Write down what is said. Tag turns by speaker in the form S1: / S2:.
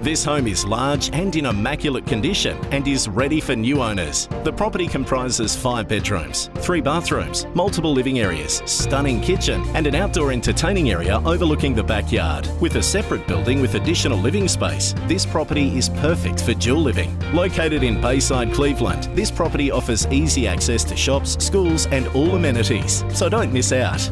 S1: This home is large and in immaculate condition and is ready for new owners. The property comprises five bedrooms, three bathrooms, multiple living areas, stunning kitchen, and an outdoor entertaining area overlooking the backyard. With a separate building with additional living space, this property is perfect for dual living. Located in Bayside, Cleveland, this property offers easy access to shops, schools, and all amenities, so don't miss out.